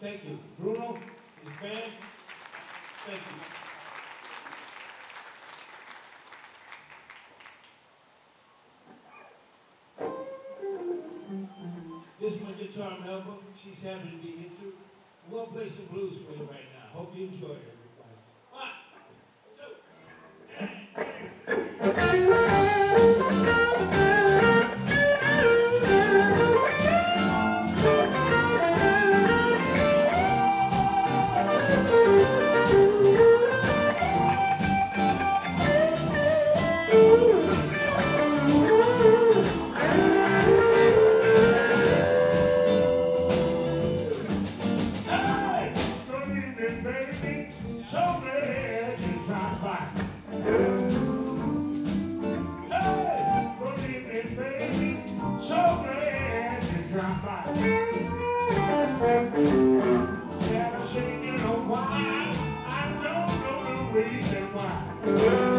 Thank you. Bruno, his band, thank you. This is my guitar Melba. She's happy to be here too. I'm gonna play some blues for you right now. Hope you enjoy it, So glad you dropped back. Hey, good baby. So glad you can't seen you. I don't know the reason why.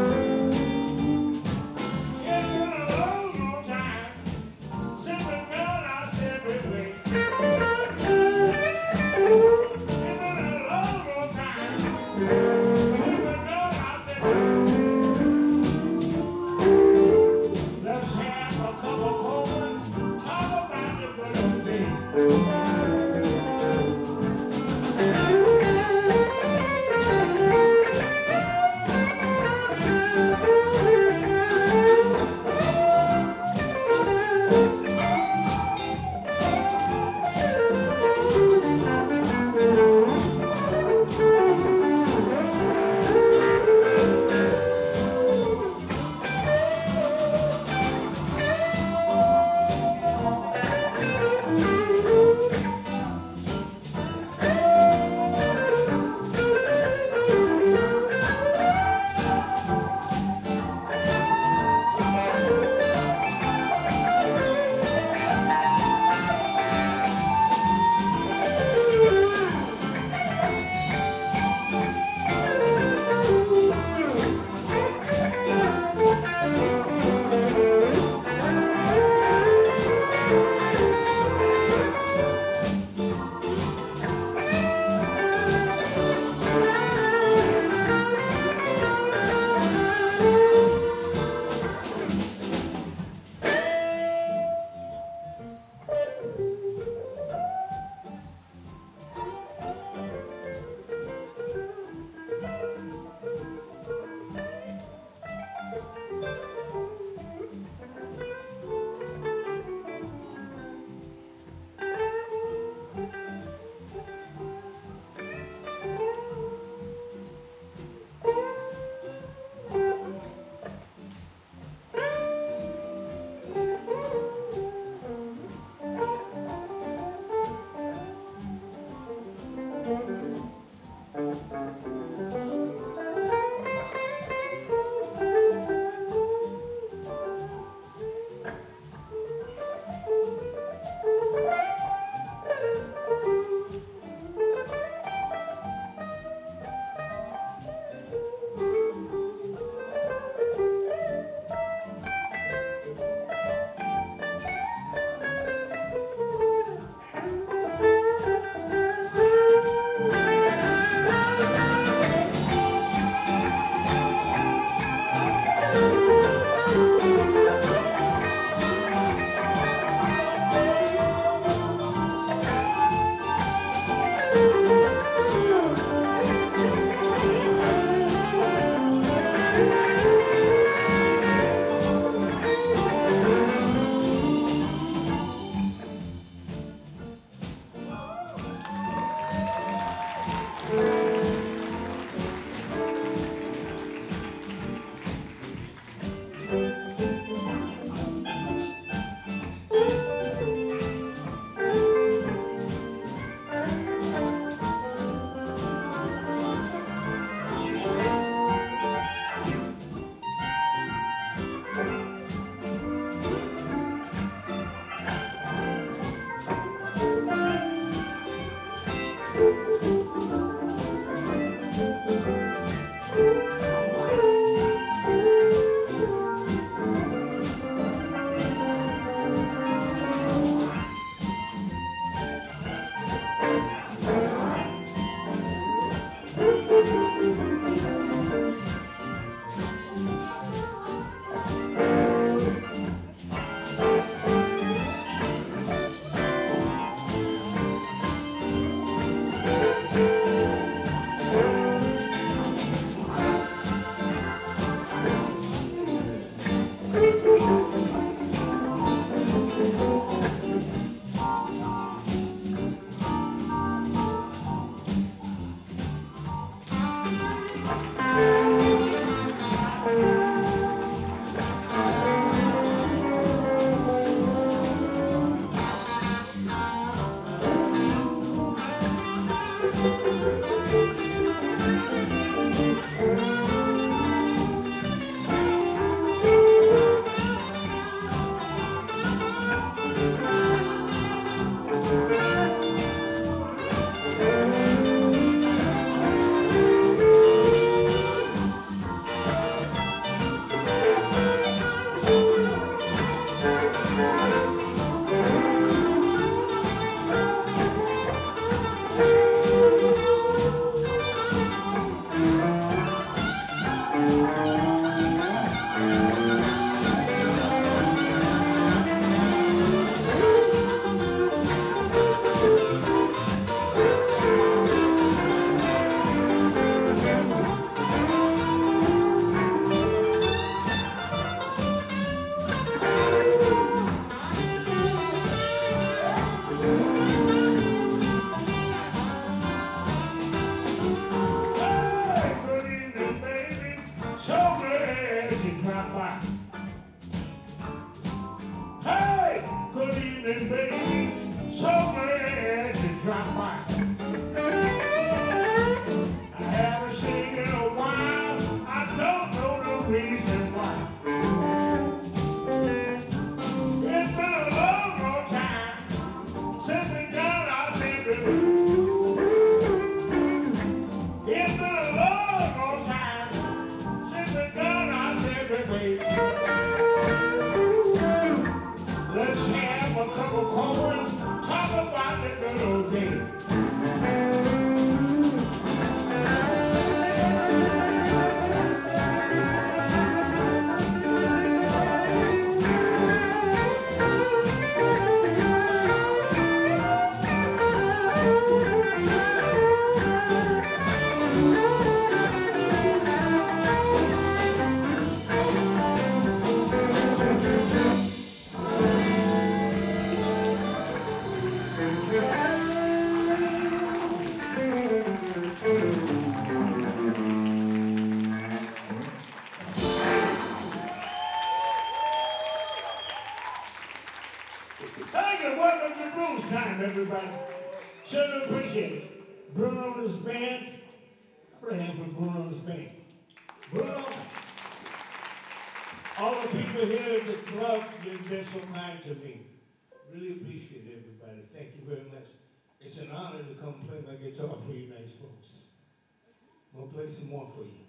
Everybody. Sure appreciate it. Bruno and his band. I put a hand for Bruno and his band. Bruno, all the people here at the club, you've been so kind to me. Really appreciate everybody. Thank you very much. It's an honor to come play my guitar for you nice folks. I'm gonna play some more for you.